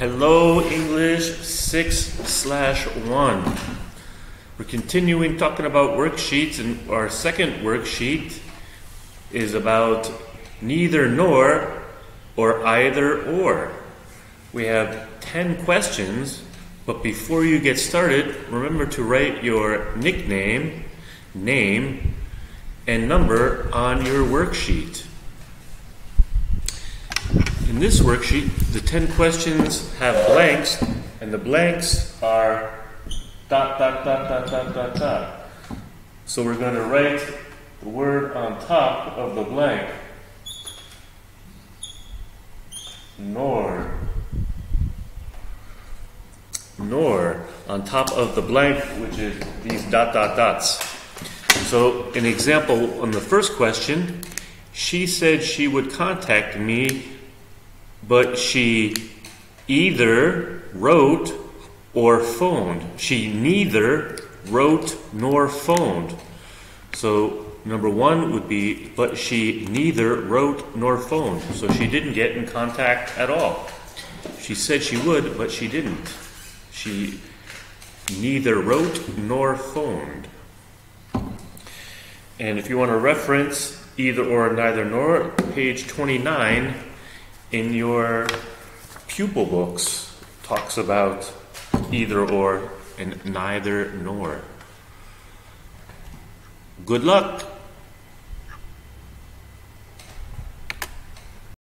Hello English 6 slash 1. We're continuing talking about worksheets, and our second worksheet is about neither nor or either or. We have 10 questions, but before you get started, remember to write your nickname, name, and number on your worksheet. In this worksheet, the 10 questions have blanks, and the blanks are dot, dot, dot, dot, dot, dot, dot. So we're going to write the word on top of the blank. Nor. Nor on top of the blank, which is these dot, dot, dots. So, an example on the first question, she said she would contact me but she either wrote or phoned. She neither wrote nor phoned. So number one would be, but she neither wrote nor phoned. So she didn't get in contact at all. She said she would, but she didn't. She neither wrote nor phoned. And if you want to reference either or, neither nor, page 29 in your pupil books talks about either or and neither nor. Good luck.